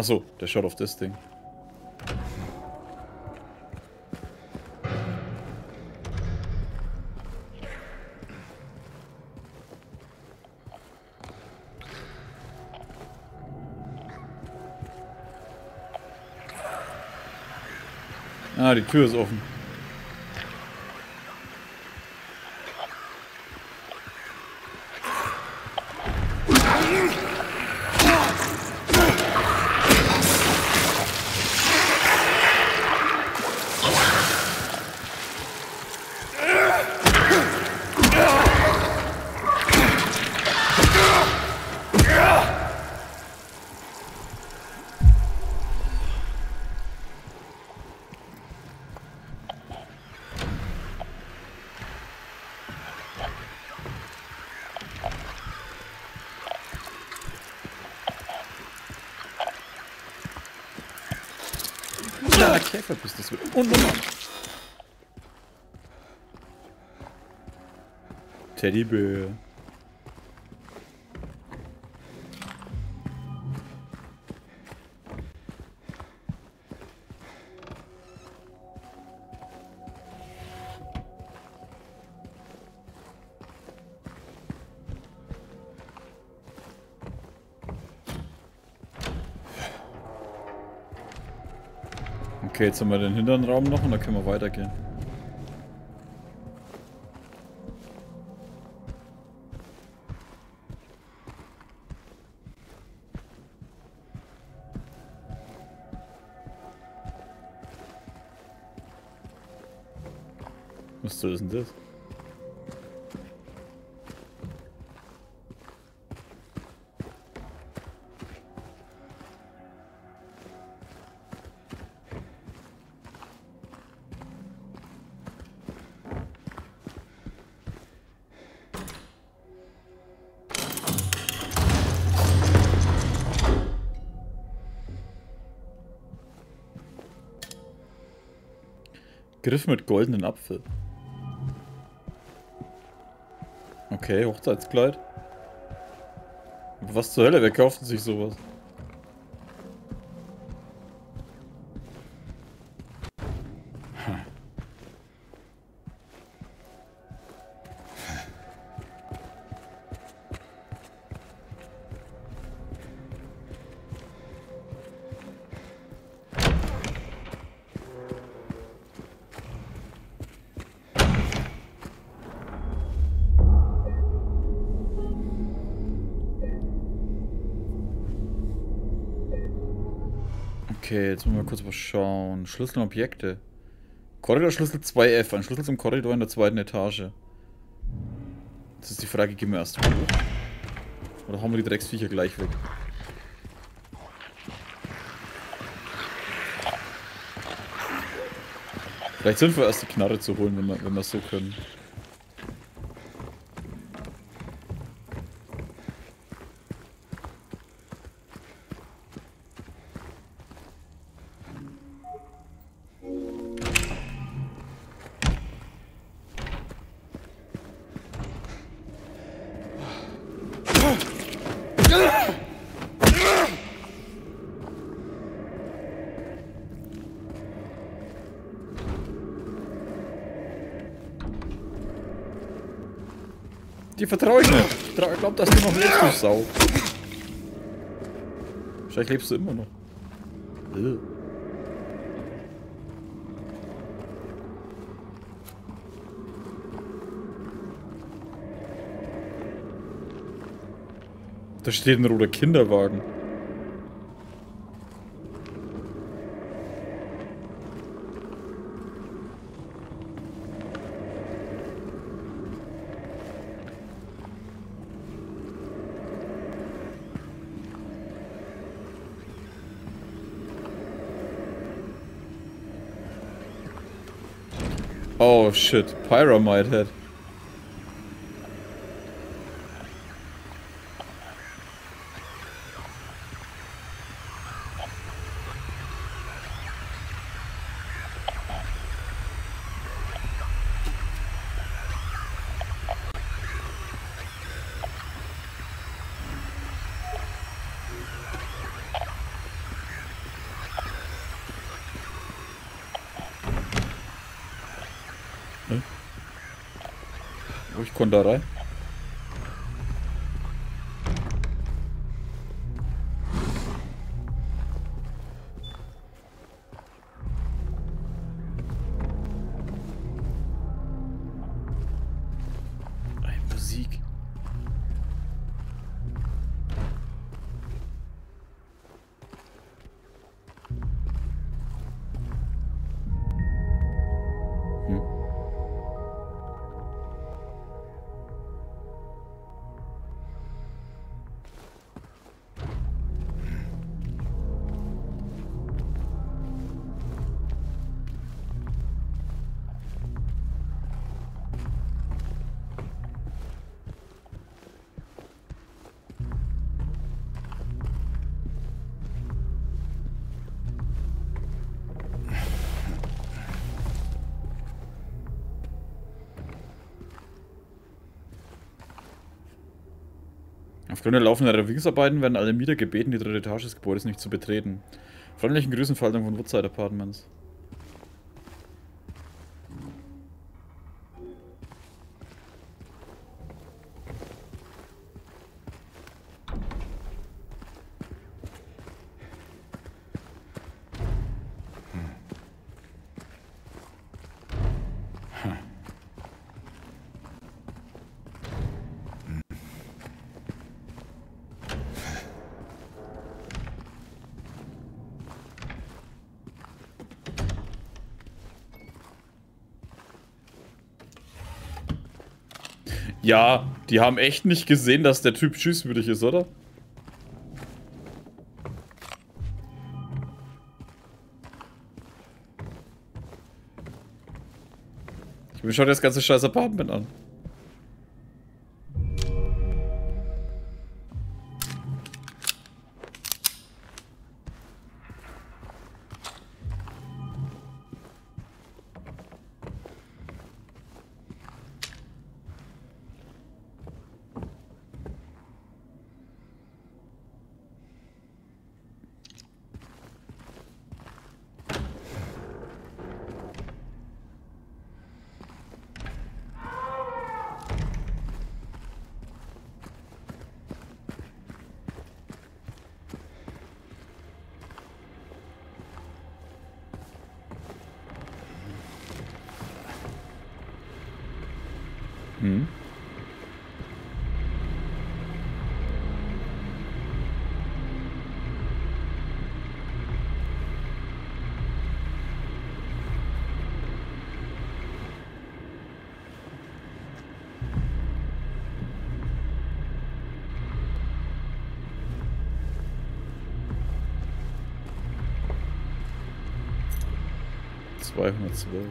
Achso, der schaut auf das Ding. Ah, die Tür ist offen. Kleiner Käfer bist das wird unnormal. Teddybär. Okay, jetzt haben wir den hinteren Raum noch und dann können wir weitergehen. Was soll denn das? Griff mit goldenen Apfel. Okay, Hochzeitskleid. Was zur Hölle, wer kauft sich sowas? Kurz was schauen. Schlüssel und Objekte. Korridorschlüssel 2F, ein Schlüssel zum Korridor in der zweiten Etage. Jetzt ist die Frage, gehen wir erst hoch? Oder haben wir die Drecksviecher gleich weg? Vielleicht sind wir erst die Knarre zu holen, wenn wir, wenn wir so können. Die vertraue ich nicht. Ich glaube, dass du noch lebst, du Sau. Wahrscheinlich lebst du immer noch. Da steht ein roter Kinderwagen. Oh shit, Pyramide Head. Oh, Aufgrund der laufenden Renovierungsarbeiten werden alle Mieter gebeten, die dritte Etage des Gebäudes nicht zu betreten. Freundlichen Grüßen, Faltung von Woodside Apartments. Ja, die haben echt nicht gesehen, dass der Typ schießwürdig ist, oder? Ich will schon das ganze scheiß Apartment an. 212.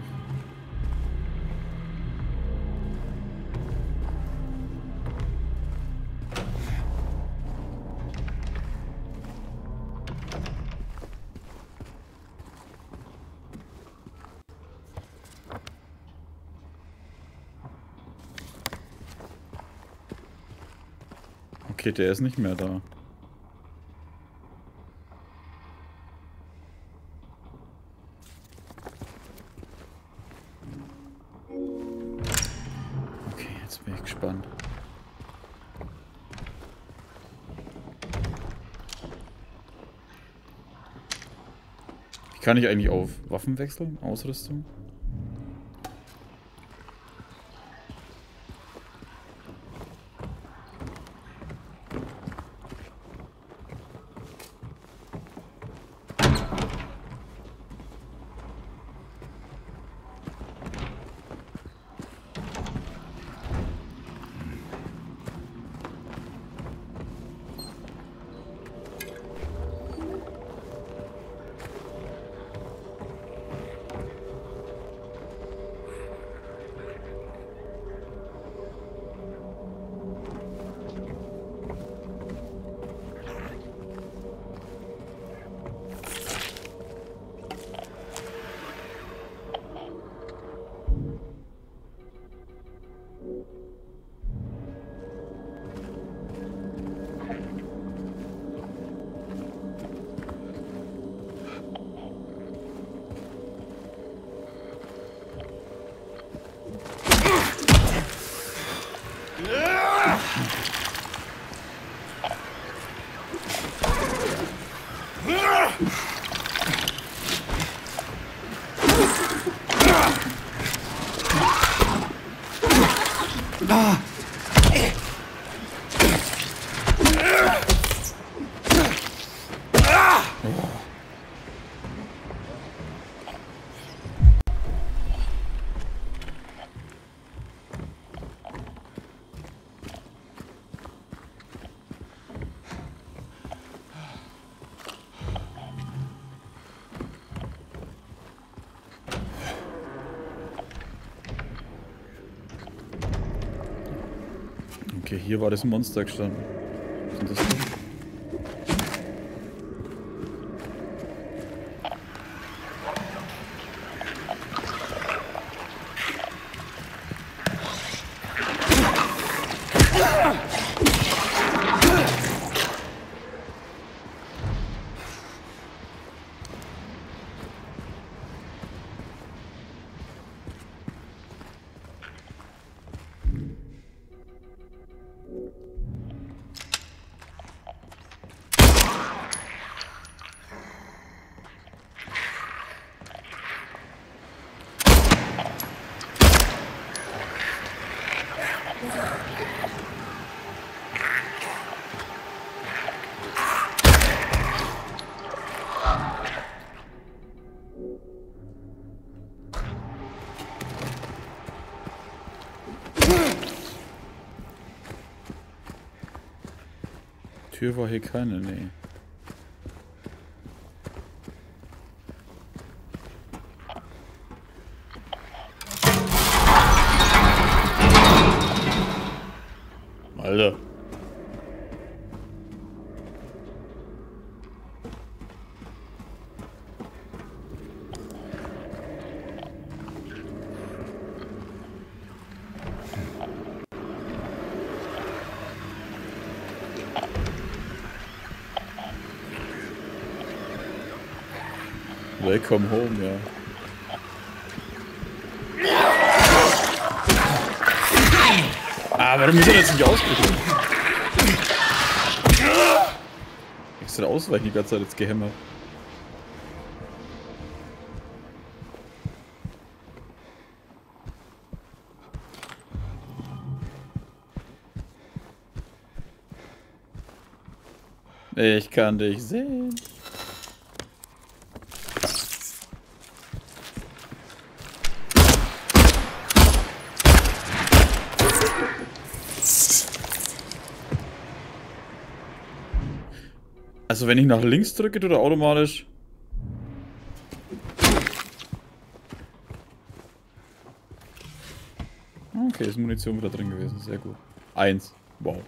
Okay, der ist nicht mehr da. Kann ich eigentlich auf Waffen wechseln? Ausrüstung? Hier war das Monster gestanden. Tür war hier keine, nee. Alter. Welcome home, ja. Ah, warum ist er jetzt nicht ausgewichen? Extra ausweichen die ganze Zeit jetzt gehämmert. Ich kann dich sehen. Also wenn ich nach links drücke, tut er automatisch... Okay, ist Munition wieder drin gewesen. Sehr gut. Eins. Wow.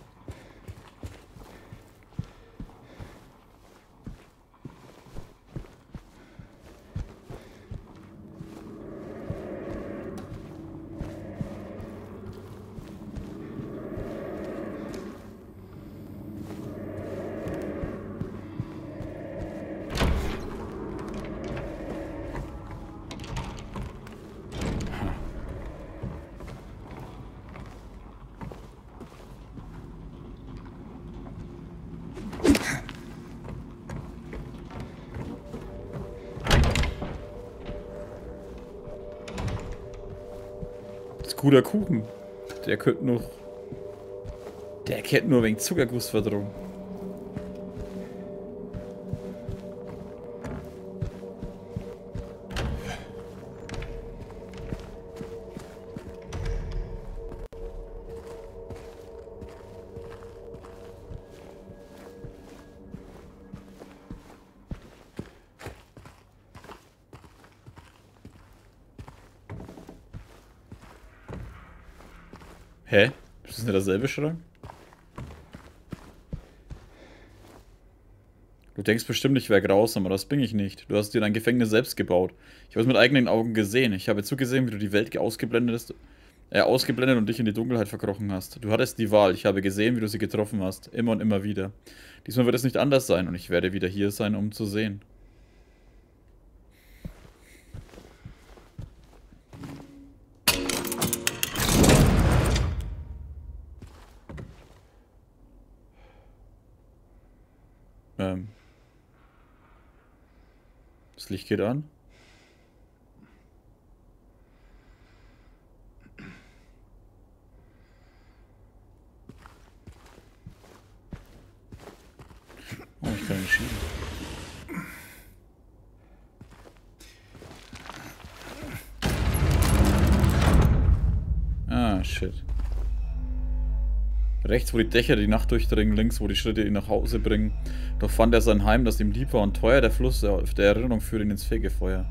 Guter Kuchen. Der könnte noch... Der kennt nur wegen Zuckerguss Derselbe Schrank? Du denkst bestimmt, ich wäre grausam, aber das bin ich nicht. Du hast dir dein Gefängnis selbst gebaut. Ich habe es mit eigenen Augen gesehen. Ich habe zugesehen, wie du die Welt ausgeblendet, ist, äh, ausgeblendet und dich in die Dunkelheit verkrochen hast. Du hattest die Wahl. Ich habe gesehen, wie du sie getroffen hast. Immer und immer wieder. Diesmal wird es nicht anders sein und ich werde wieder hier sein, um zu sehen. Ähm. Das Licht geht an. Oh, ich kann nicht schieben. Ah, shit. Rechts, wo die Dächer die Nacht durchdringen, links, wo die Schritte ihn nach Hause bringen. Doch fand er sein Heim, das ihm lieb war und teuer. Der Fluss der Erinnerung führt ihn ins Fegefeuer.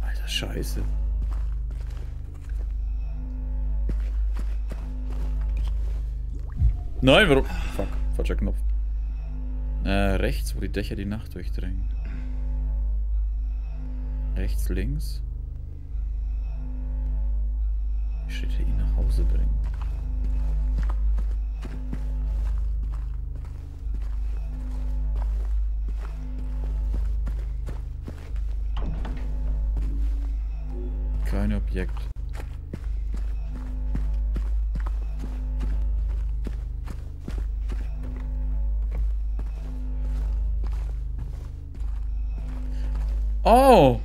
Alter, Scheiße. Nein, warum? Fuck, falscher Knopf. Äh, rechts, wo die Dächer die Nacht durchdringen. Rechts, links. Die Schritte ihn nach Hause bringen. Kein Objekt. Oh!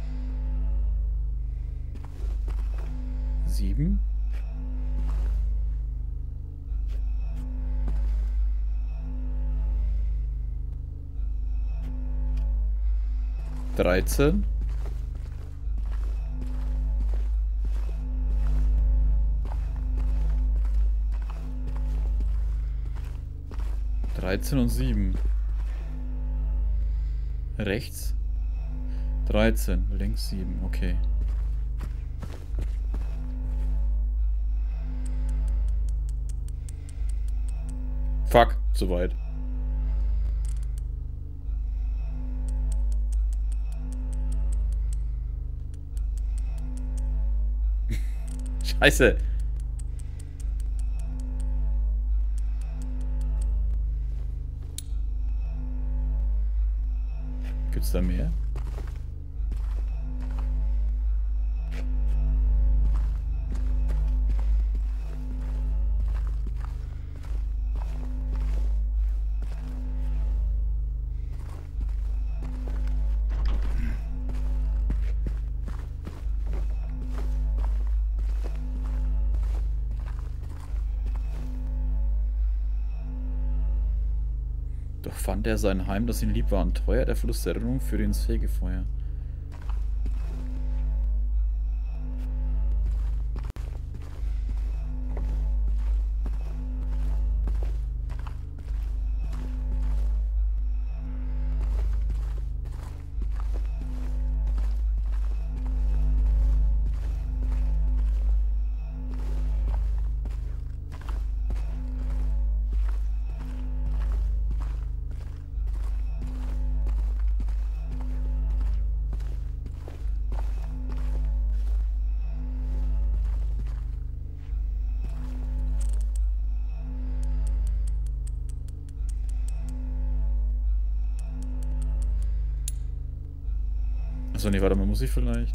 13. Dreizehn und sieben. Rechts. Dreizehn. Links sieben. Okay. Fuck, soweit. Scheiße. Gibt's da mehr? Fand er sein Heim, das ihm lieb war, und teuer der Fluss der Erinnerung für ins Fegefeuer. Achso, nee, warte mal, muss ich vielleicht?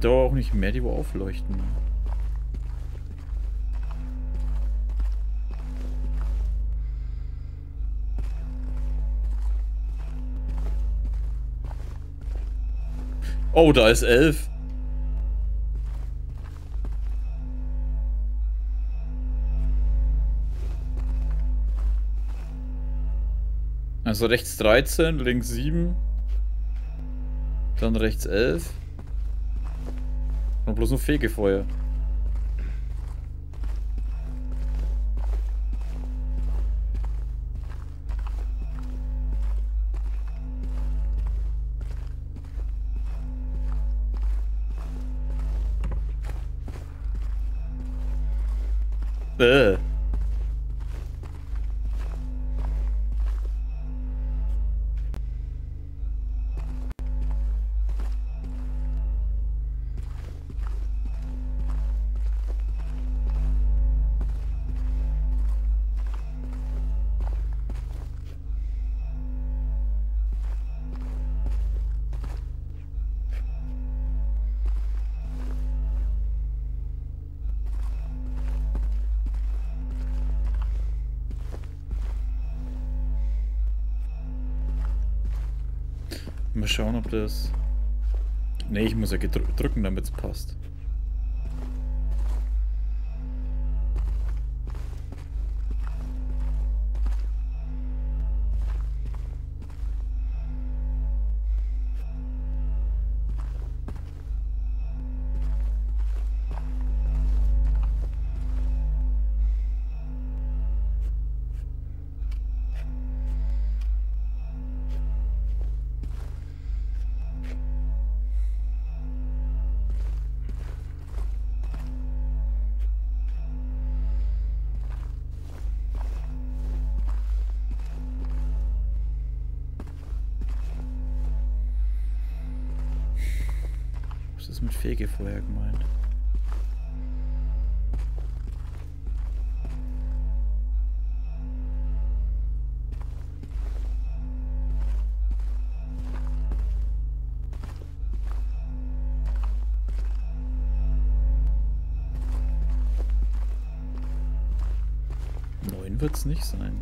Gibt aber auch nicht mehr, die wo aufleuchten. Oh, da ist elf. Also rechts 13, links 7. Dann rechts 11. Und bloß ein Fegefeuer. Äh. Ob das... Ne, ich muss ja drücken, damit es passt. Fegefeuer gemeint? Neun wird es nicht sein.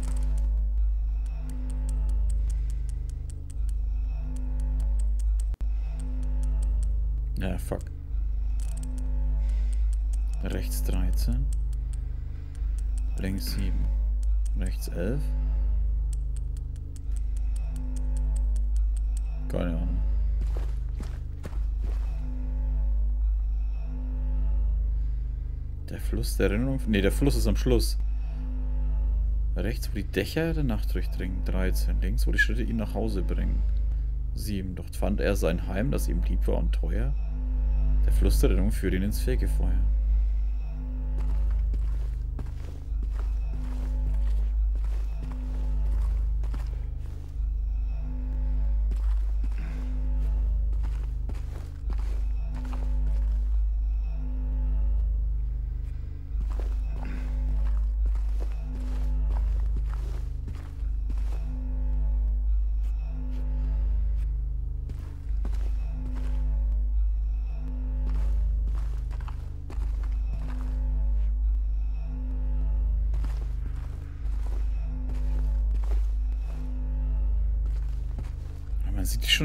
Ja, fuck. Rechts 13. Links 7. Rechts 11. Keine Ahnung. Der Fluss der Erinnerung? Ne, der Fluss ist am Schluss. Rechts, wo die Dächer der Nacht durchdringen. 13. Links, wo die Schritte ihn nach Hause bringen. 7. Dort fand er sein Heim, das ihm lieb war und teuer. Der Fluss der Erinnerung führt ihn ins Fegefeuer.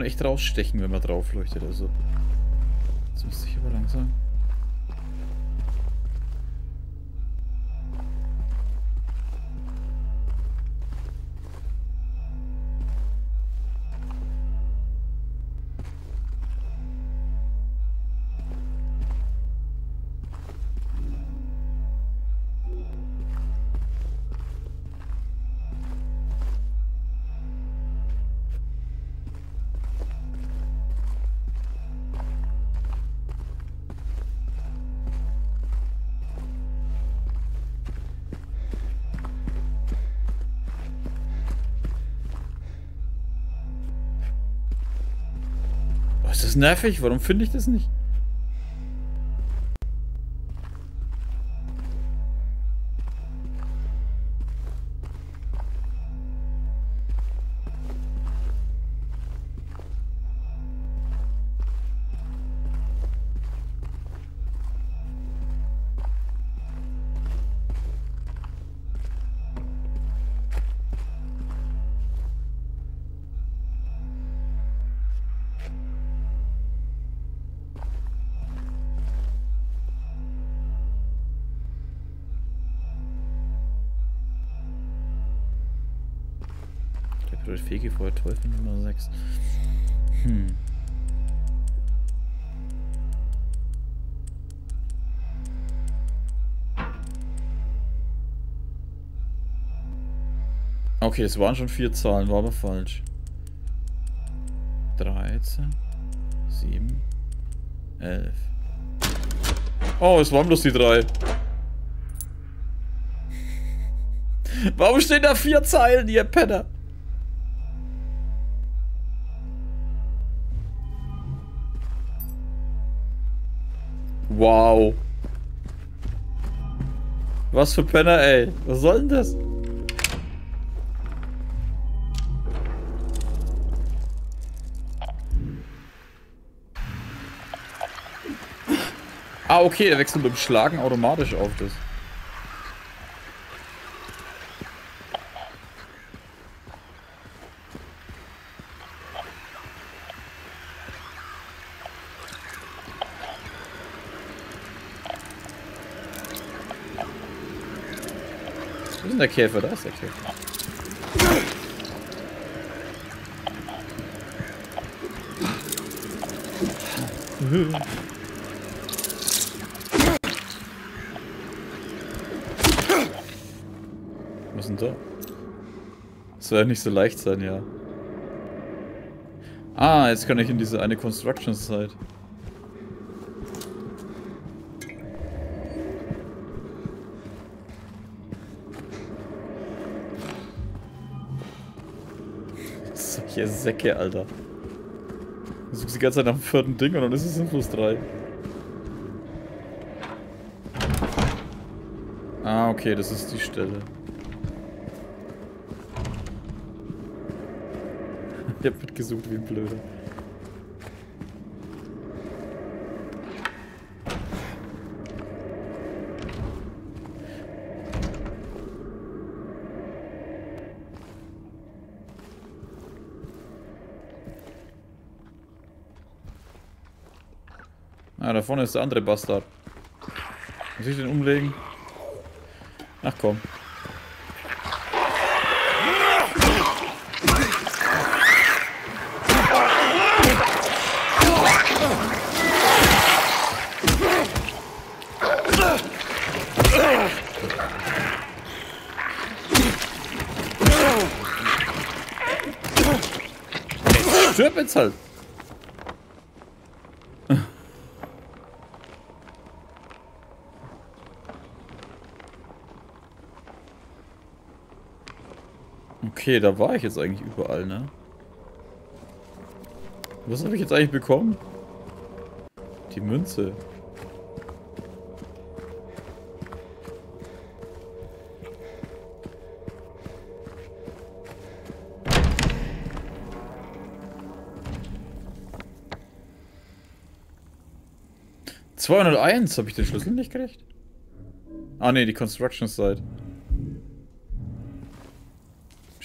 Schon echt rausstechen, wenn man drauf leuchtet. Also. Jetzt müsste ich aber langsam. Nervig? Warum finde ich das nicht? Bedeutet Fegefeuer Teufel Nummer 6. Hm. Okay, es waren schon vier Zahlen, war aber falsch. 13, 7, 11. Oh, es waren bloß die drei. Warum stehen da vier Zeilen, ihr Penner? Wow. Was für Penner, ey. Was soll denn das? Ah, okay, der wechselt beim Schlagen automatisch auf das. Der Käfer? Da ist der Käfer. Was denn da? Das soll ja nicht so leicht sein, ja. Ah, jetzt kann ich in diese eine Construction Site. Solche Säcke, Alter. Du suchst die ganze Zeit nach dem vierten Ding und dann ist es in plus 3. Ah, okay, das ist die Stelle. Ich hab mitgesucht wie ein Blöder. Da vorne ist der andere Bastard. Muss ich den umlegen? Ach komm. Stirb jetzt halt. Okay, da war ich jetzt eigentlich überall, ne? Was habe ich jetzt eigentlich bekommen? Die Münze. ...201, habe ich den Schlüssel nicht gekriegt? Ah ne, die Construction Site.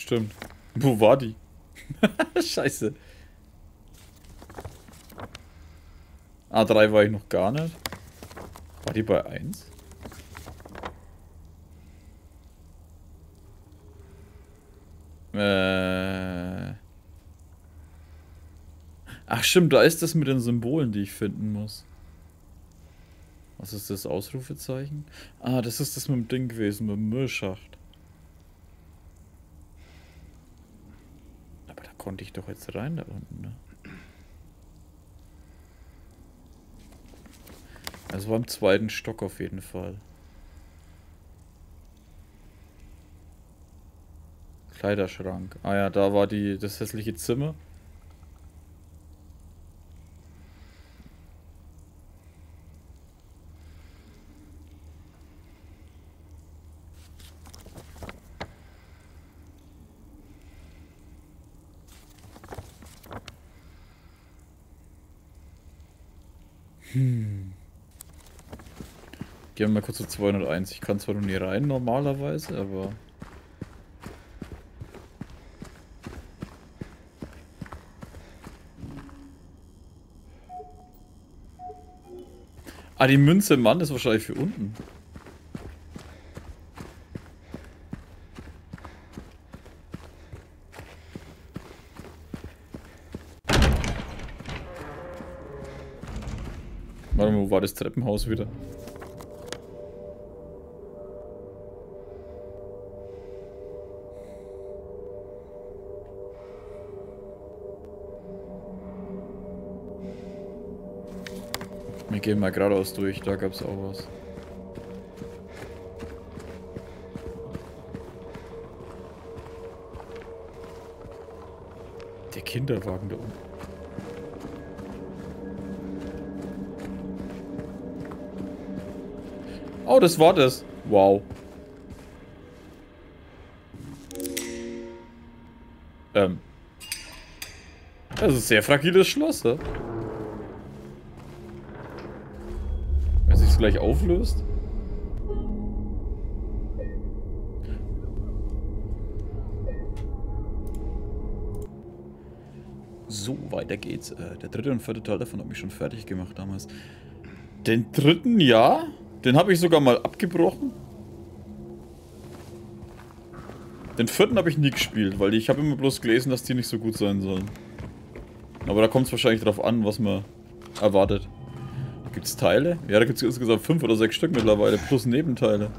Stimmt. Wo war die? Scheiße. A3 war ich noch gar nicht. War die bei 1? Äh. Ach stimmt, da ist das mit den Symbolen, die ich finden muss. Was ist das Ausrufezeichen? Ah, das ist das mit dem Ding gewesen, mit dem Müllschacht. Aber da konnte ich doch jetzt rein da unten, ne? Also war im zweiten Stock auf jeden Fall. Kleiderschrank. Ah ja, da war die das hässliche Zimmer. Zu 201. Ich kann zwar noch nie rein normalerweise, aber... Ah, die Münze Mann ist wahrscheinlich für unten. Warte mal, wo war das Treppenhaus wieder? gehen mal geradeaus durch, da gab's auch was. Der Kinderwagen da unten. Oh, das war das. Wow. Ähm. Das ist ein sehr fragiles Schloss, ne? Gleich auflöst. So, weiter geht's. Äh, der dritte und vierte Teil davon habe ich schon fertig gemacht damals. Den dritten, ja. Den habe ich sogar mal abgebrochen. Den vierten habe ich nie gespielt, weil ich habe immer bloß gelesen, dass die nicht so gut sein sollen. Aber da kommt es wahrscheinlich darauf an, was man erwartet. Gibt Teile? Ja, da gibt es insgesamt fünf oder sechs Stück mittlerweile, plus Nebenteile.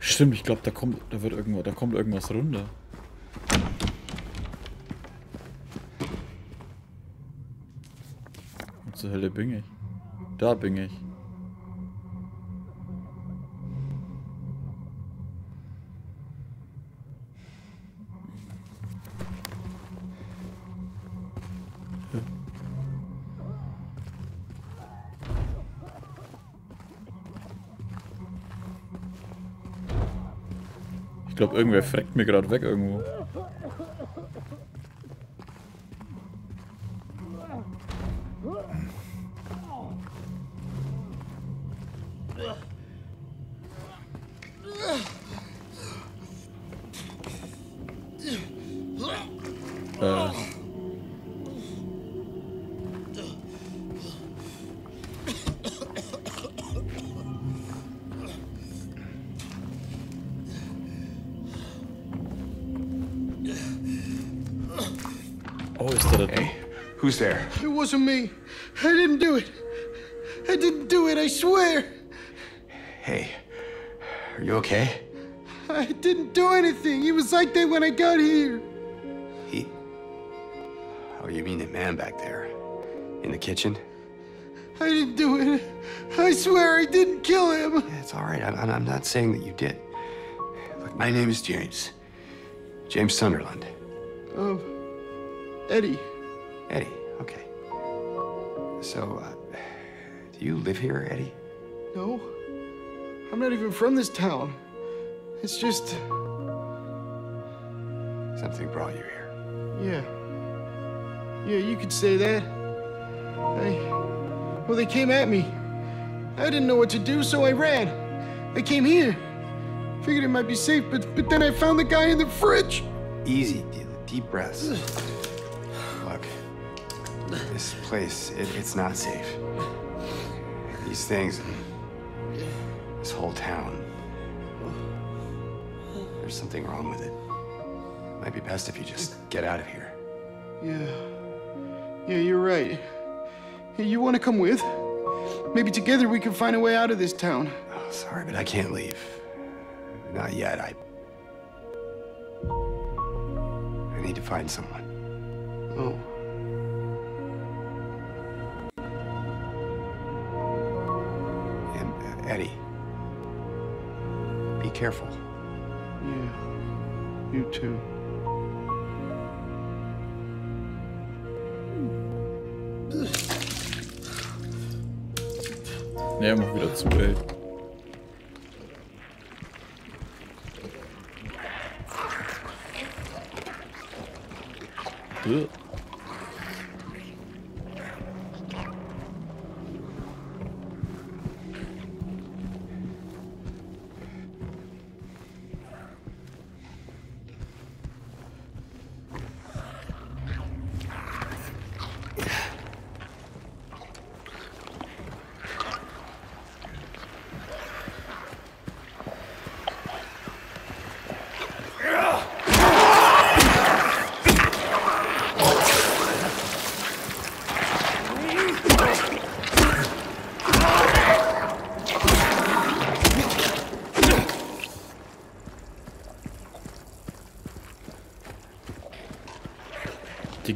Stimmt, ich glaube, da kommt, da wird irgendwo, da kommt irgendwas runter. Zur Hölle bin ich? Da bin ich. glaube, irgendwer freckt mir gerade weg irgendwo. Who's there? It wasn't me. I didn't do it. I didn't do it, I swear. Hey, are you okay? I didn't do anything. He was like that when I got here. He? Oh, you mean the man back there? In the kitchen? I didn't do it. I swear I didn't kill him. Yeah, it's all right. I'm, I'm not saying that you did. Look, my name is James. James Sunderland. Um, Eddie. Eddie. Okay. So, uh, do you live here, Eddie? No. I'm not even from this town. It's just... Something brought you here. Yeah. Yeah, you could say that. I... Well, they came at me. I didn't know what to do, so I ran. I came here. Figured it might be safe, but, but then I found the guy in the fridge. Easy, deep breaths. This place, it, it's not safe. These things, this whole town. There's something wrong with it. Might be best if you just get out of here. Yeah. Yeah, you're right. Hey, you want to come with? Maybe together we can find a way out of this town. Oh, sorry, but I can't leave. Not yet. I... I need to find someone. Oh. Eddie. Be careful. Yeah. You too. Nee, mach wieder zu, ey. Ugh.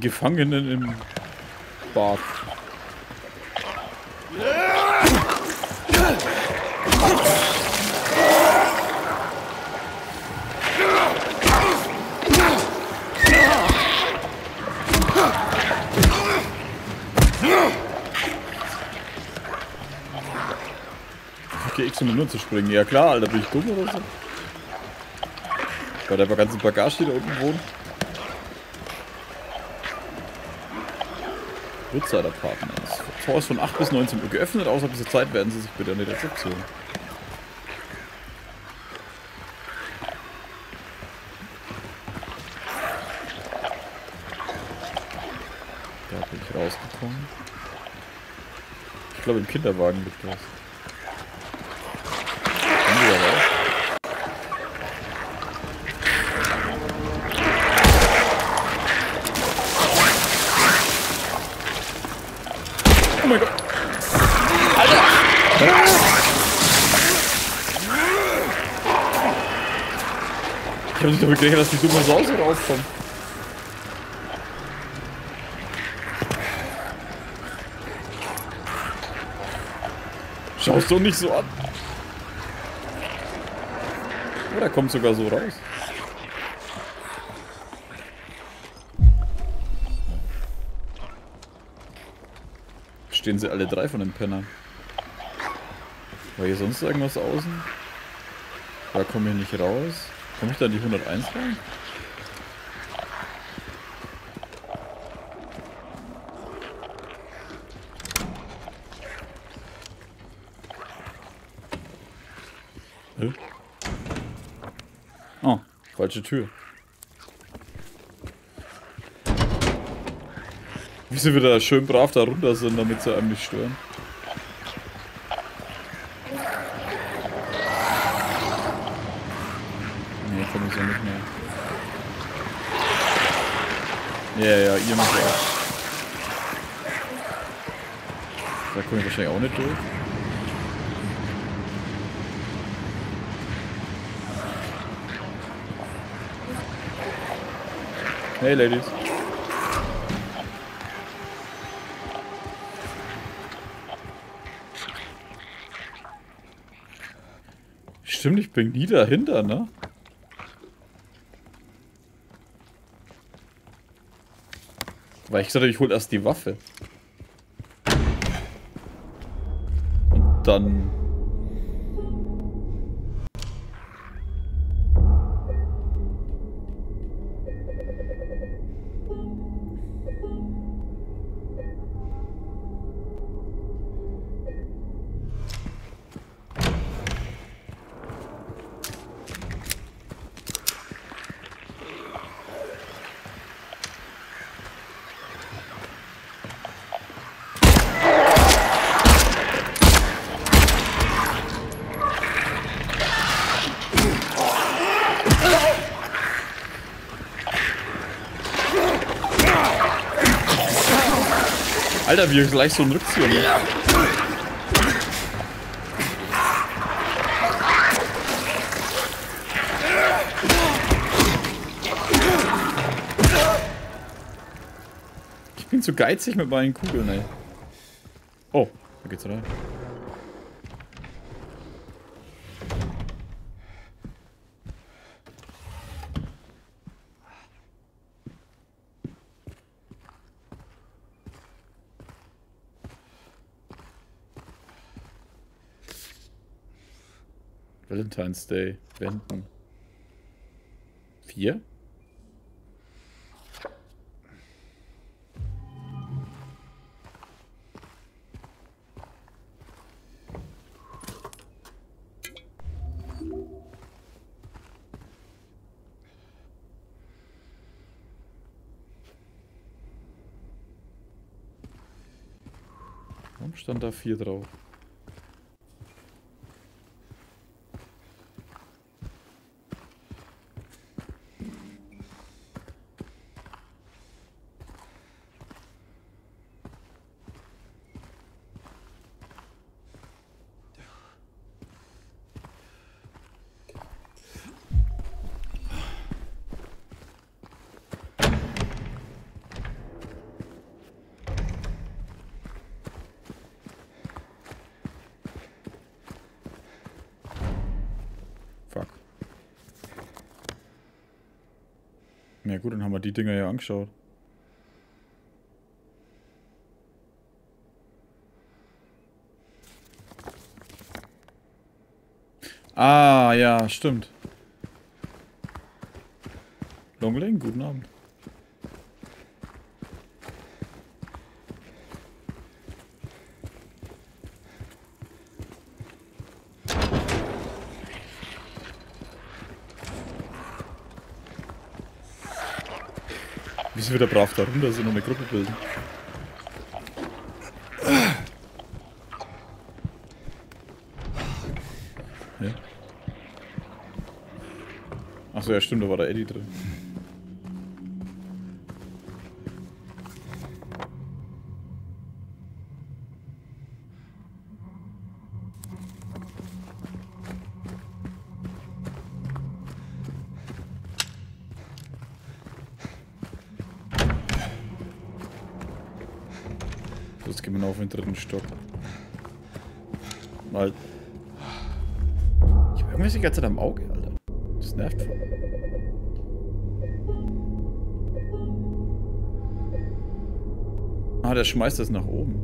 Gefangenen im Bad. Okay, X um nur zu springen. Ja klar, Alter, bin ich dumm oder so? Weil der ganze Bagage, die da unten wohnt. Woodside Apartments. Tor ist von 8 bis 19 Uhr geöffnet, außerhalb dieser Zeit werden Sie sich bitte an die Rezeption. Da bin ich rausgekommen. Ich glaube im Kinderwagen liegt das. Ich hab nicht damit gerechnet, dass die dumme Sau so rauskommt. Schaust du nicht so an. Oh, der kommt sogar so raus. Stehen sie alle drei von den Pennern. War hier sonst irgendwas außen? Da komme ich nicht raus. Komme ich da die 101 rein? Hä? Oh, falsche Tür. Wie sie wieder schön brav da runter sind, damit sie einem nicht stören. Nee, komm ich so nicht mehr. Ja, ja, ihr müsst auch. Da komme ich wahrscheinlich auch nicht durch. Hey, Ladies. Stimmt, ich bin nie dahinter, ne? Ich habe, ich hole erst die Waffe. Und dann... Alter, wie gleich so ein Rückzieher. Ne? Ich bin zu geizig mit meinen Kugeln, ey. Oh, da geht's rein. Valentine's Day. Wenden. Vier? Warum stand da vier drauf? Die Dinger ja angeschaut. Ah, ja, stimmt. Longling, guten Abend. Sie wieder brav da runter sind und eine Gruppe bilden. Ja. Achso, ja stimmt, da war der Eddie drin. Dritten Stock. Mal. Ich hab irgendwas die ganze Zeit am Auge, Alter. Das nervt voll. Ah, der schmeißt das nach oben.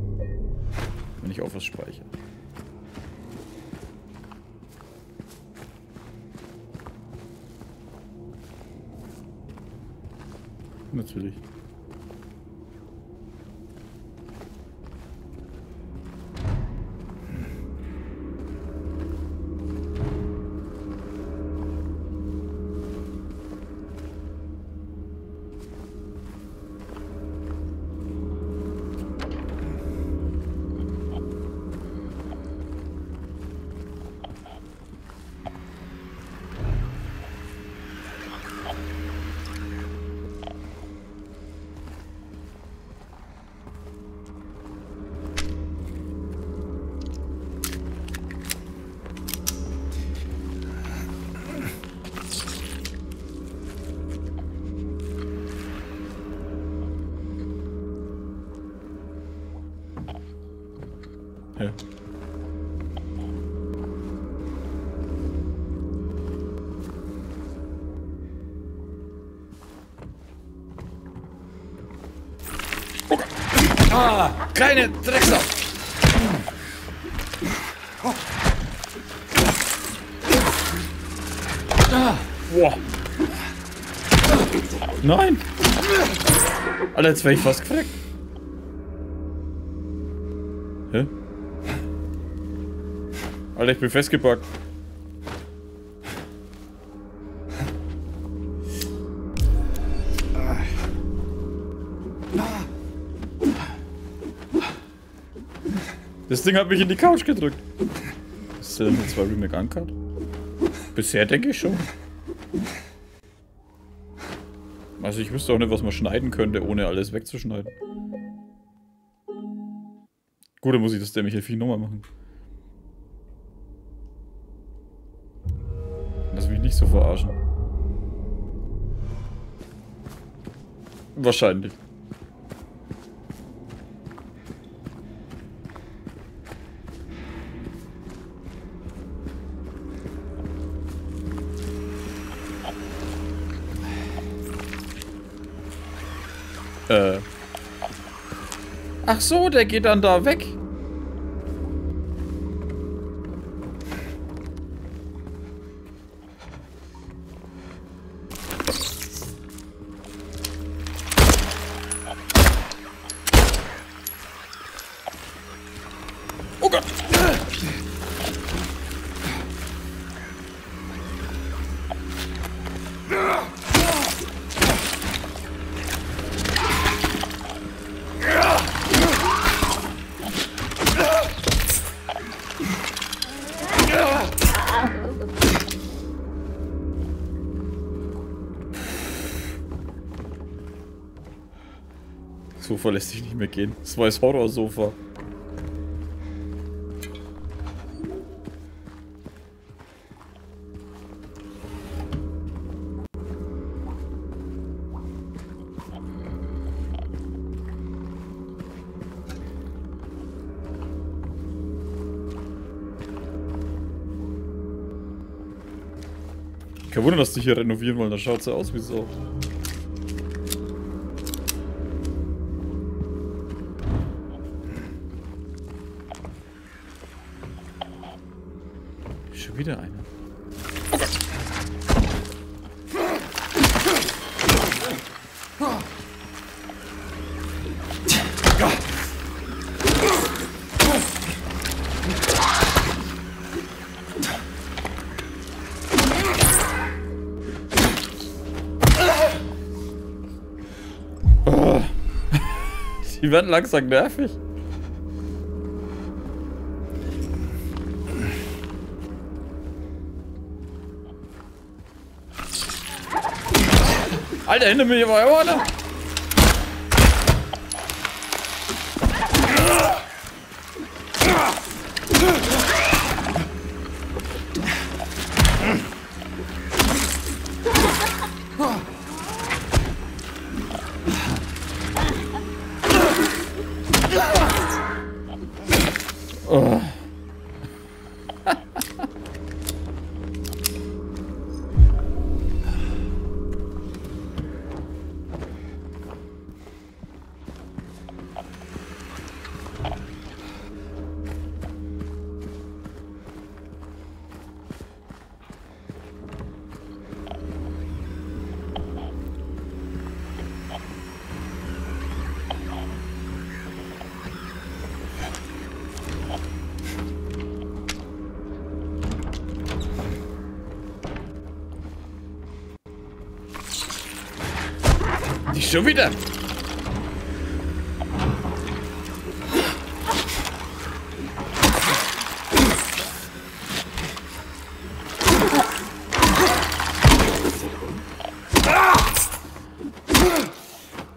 Wenn ich auf was speichere. Natürlich. Ah, kleine Drecksau! Ah, boah. Nein! Alter, jetzt wäre ich fast gefleckt. Hä? Alter, ich bin festgepackt. Das Ding hat mich in die Couch gedrückt. Ist der denn zwei Remake Uncut? Bisher denke ich schon. Also ich wüsste auch nicht, was man schneiden könnte, ohne alles wegzuschneiden. Gut, dann muss ich das dämliche Vieh nochmal machen. Lass mich nicht so verarschen. Wahrscheinlich. Ach so, der geht dann da weg. Lässt sich nicht mehr gehen. Das war das Horrorsofa. Kein Wunder, dass die hier renovieren wollen. Da schaut so aus wie so. Die werden langsam nervig. Alter, hinter mir war ja einer. Schon wieder.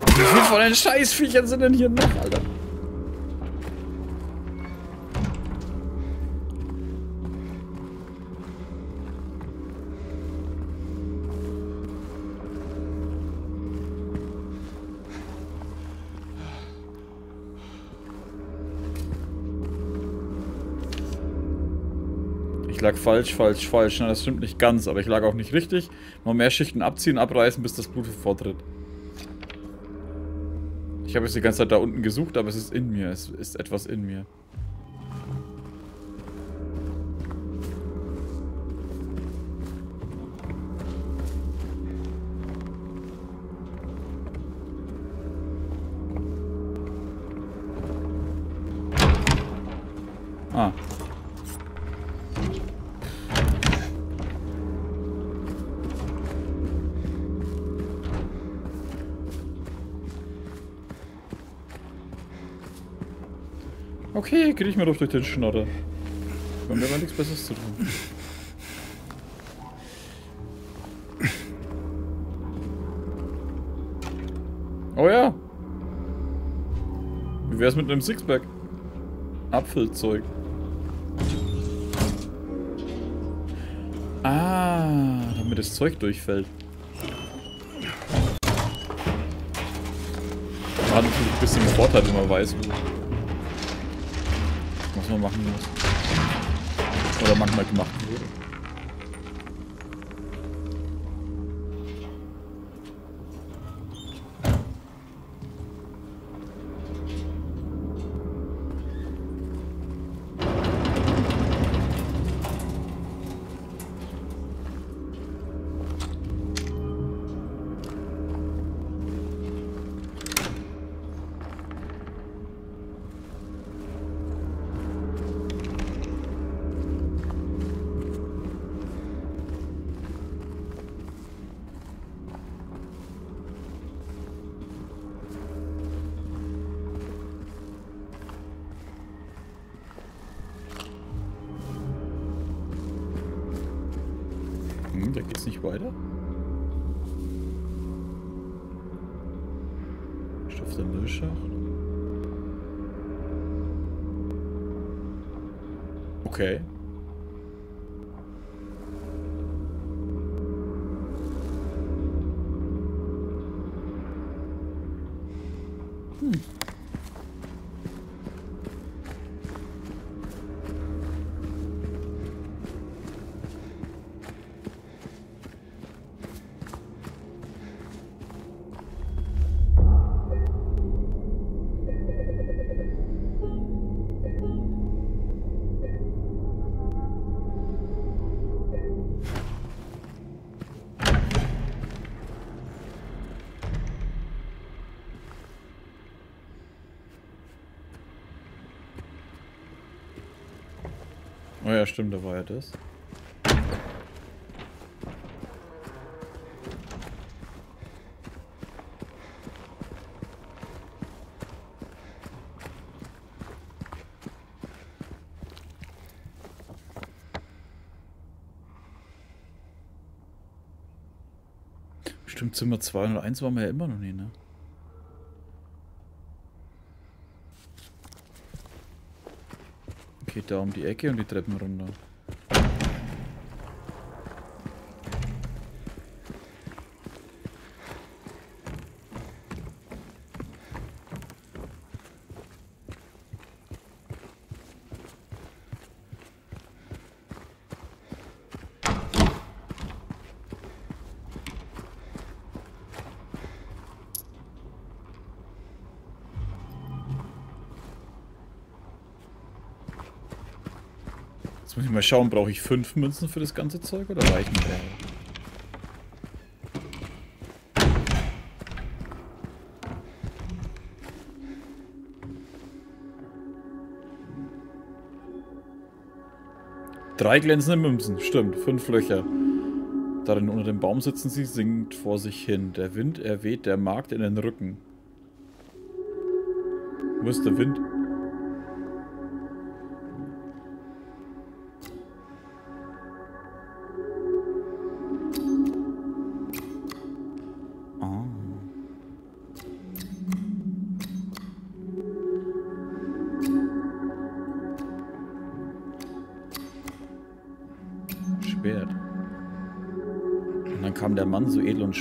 Wie viel von den Scheißviechern sind denn hier noch, Alter? Falsch, falsch, falsch. Na, das stimmt nicht ganz, aber ich lag auch nicht richtig. Mal mehr Schichten abziehen, abreißen, bis das Blut vortritt. Ich habe jetzt die ganze Zeit da unten gesucht, aber es ist in mir. Es ist etwas in mir. Krieg ich mir doch durch den Schnotter. Wir haben aber nichts Besseres zu tun. Oh ja. Wie wär's mit einem Sixpack? Apfelzeug. Ah, damit das Zeug durchfällt. Hat natürlich ein bisschen Vorteil, wenn man weiß, wo man machen muss. Oder manchmal gemacht wurde. Ja, stimmt, da war ja das. Stimmt, Zimmer 201 waren wir ja immer noch nie, ne? Geht da um die Ecke und die Treppen runter. Schauen, brauche ich fünf Münzen für das ganze Zeug oder reichen drei? Drei glänzende Münzen, stimmt, fünf Löcher. Darin unter dem Baum sitzen sie, singt vor sich hin. Der Wind erweht der Markt in den Rücken. Wo ist der Wind?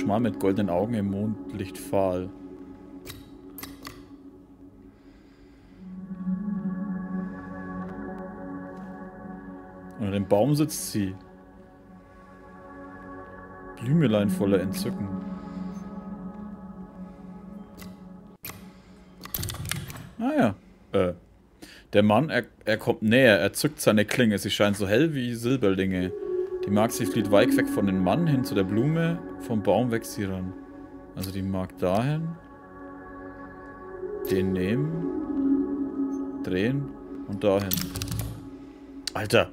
Schmal mit goldenen Augen im Mondlicht fahl. Unter dem Baum sitzt sie. Blümelein voller Entzücken. Ah ja. Äh. Der Mann, er, er kommt näher, er zückt seine Klinge. Sie scheint so hell wie Silberlinge. Die Magd, flieht weit weg von dem Mann hin zu der Blume. Vom Baum wächst sie ran. Also die Magd dahin. Den nehmen. Drehen. Und dahin. Alter.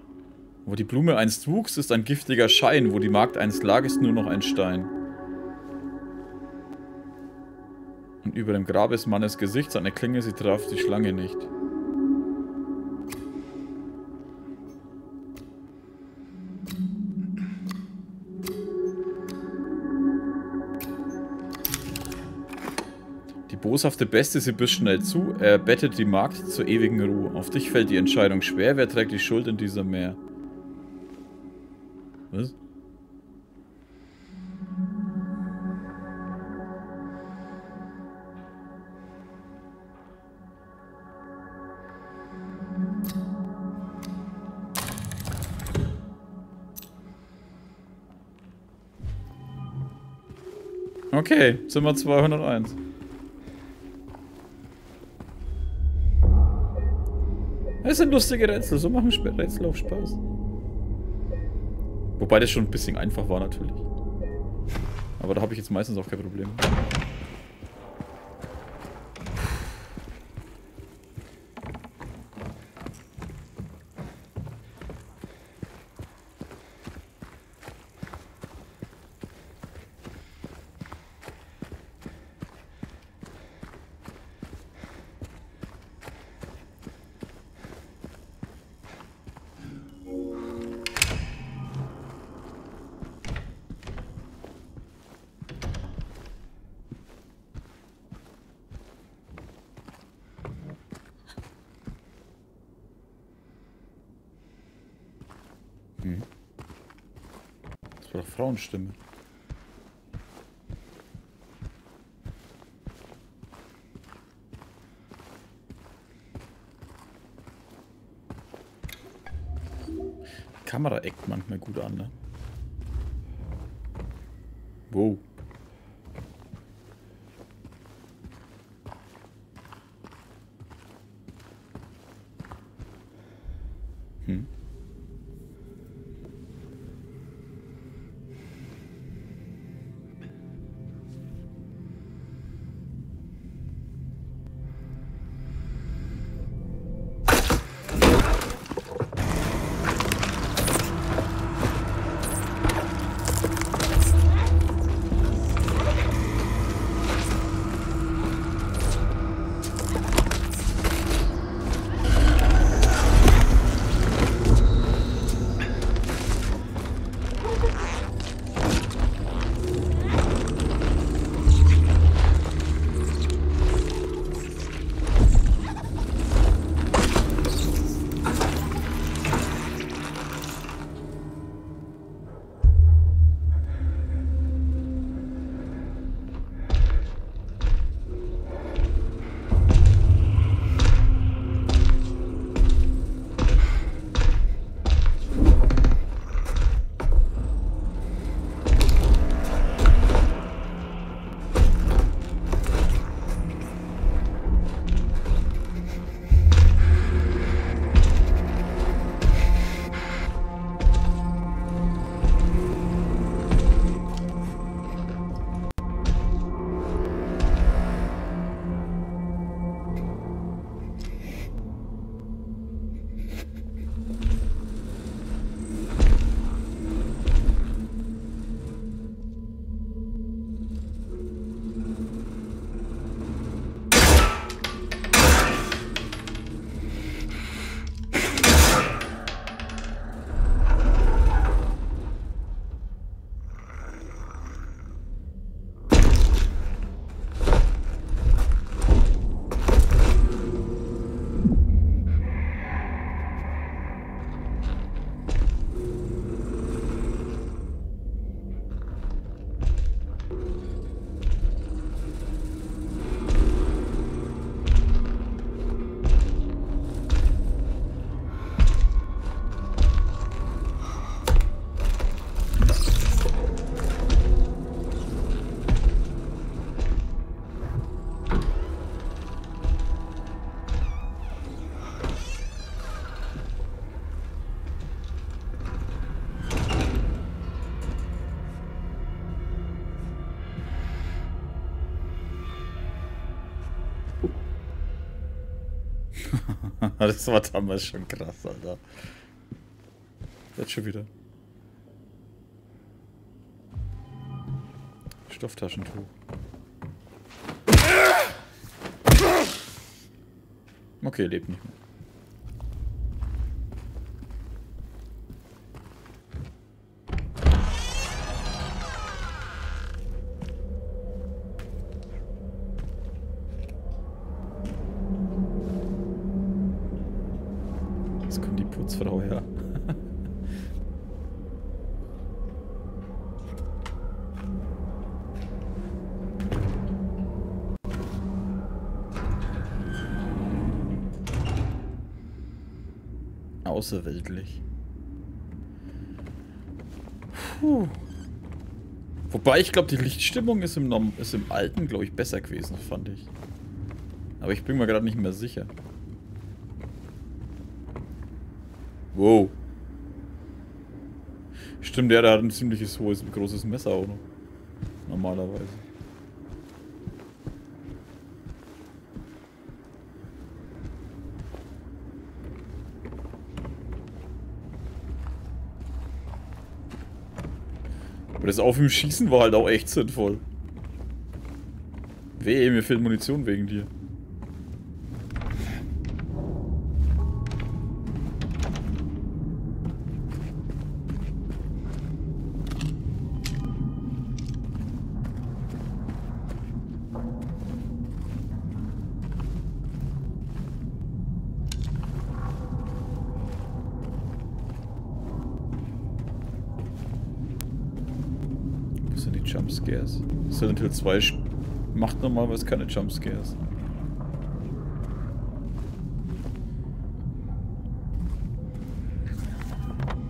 Wo die Blume einst wuchs, ist ein giftiger Schein. Wo die Magd einst lag, ist nur noch ein Stein. Und über dem Grab ist Mannes Gesicht, seine Klinge, sie traf die Schlange nicht. Boshafte Beste, sie bist schnell zu. Er bettet die Magd zur ewigen Ruhe. Auf dich fällt die Entscheidung schwer. Wer trägt die Schuld in dieser Meer? Was? Okay, Zimmer 201. Das sind lustige Rätsel, so machen Rätsel auch Spaß. Wobei das schon ein bisschen einfach war natürlich. Aber da habe ich jetzt meistens auch kein Problem. Frauenstimme. Die Kamera eckt manchmal gut an, ne? Wow. Das war damals schon krass, Alter. Jetzt schon wieder. Stofftaschentuch. Okay, lebt nicht mehr. Außerweltlich. Puh. Wobei ich glaube, die Lichtstimmung ist im, ist im alten, glaube ich, besser gewesen, fand ich. Aber ich bin mir gerade nicht mehr sicher. Wow. Stimmt, der, der hat ein ziemliches hohes, großes Messer auch noch. Normalerweise. Das Auf ihm Schießen war halt auch echt sinnvoll. Wehe, mir fehlt Munition wegen dir. Hill 2 sch- macht normalerweise keine Jumpscares.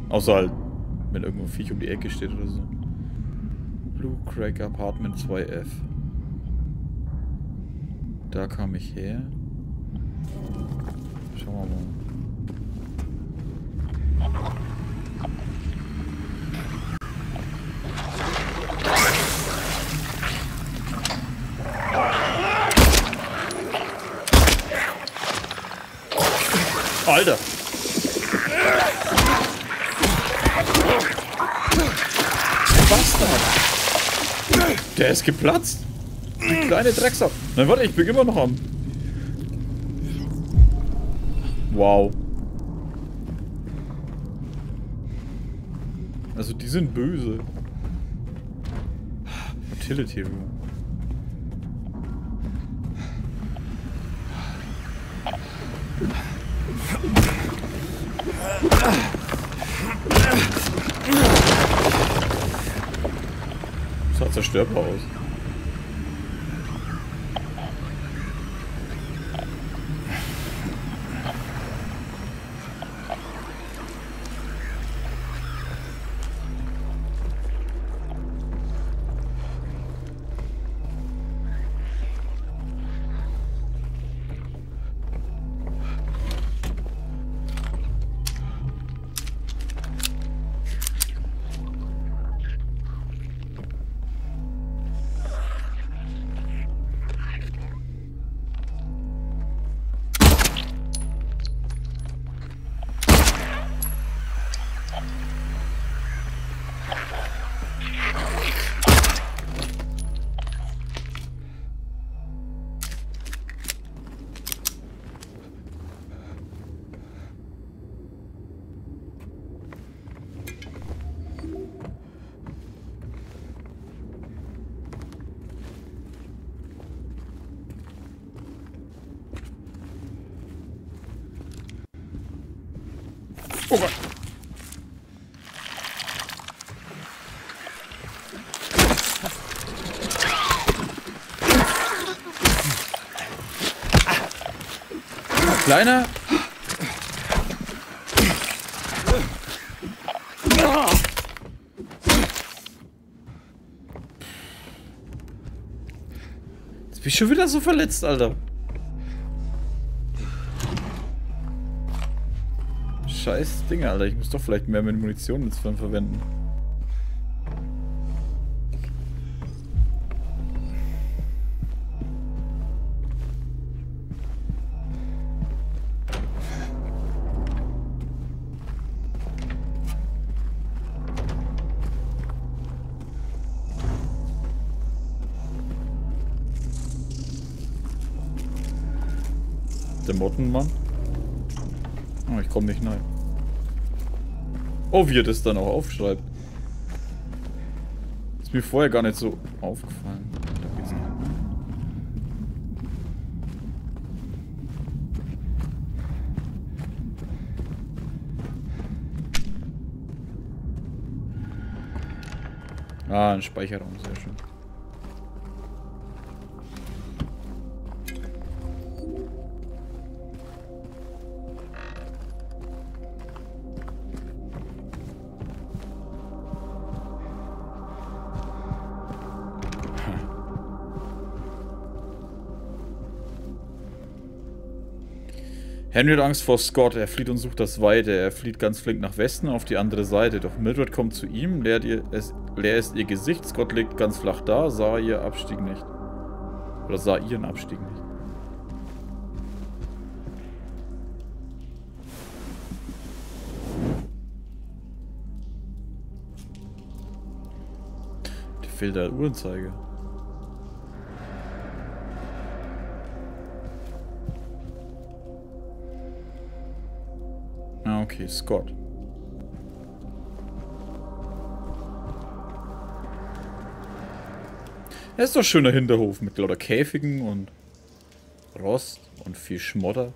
Außer halt, wenn irgendwo ein Viech um die Ecke steht oder so. Blue Crack Apartment 2F. Da kam ich her. Schauen wir mal. Alter! Bastard! Der ist geplatzt! Die kleine Drecksau. Nein, warte, ich bin immer noch am. Wow. Also, die sind böse. Utility Room. sah zerstörbar aus. Kleiner. Jetzt bin ich schon wieder so verletzt, Alter. Scheiß Ding, Alter. Ich muss doch vielleicht mehr mit Munition jetzt verwenden. Der Mottenmann. Oh, ich komme nicht rein. Oh, wie er das dann auch aufschreibt. Ist mir vorher gar nicht so aufgefallen. Ah, ein Speicherraum, sehr schön. Henry hat Angst vor Scott. Er flieht und sucht das Weite. Er flieht ganz flink nach Westen auf die andere Seite. Doch Mildred kommt zu ihm, leert ihr, es, leer ist ihr Gesicht. Scott liegt ganz flach da, sah ihr Abstieg nicht. Oder sah ihren Abstieg nicht. Der Uhrenzeiger. Scott. Er ist doch schöner Hinterhof mit lauter Käfigen und Rost und viel Schmodder.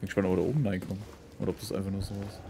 Bin gespannt, ob wir da oben reinkommen. Oder ob das einfach nur so ist.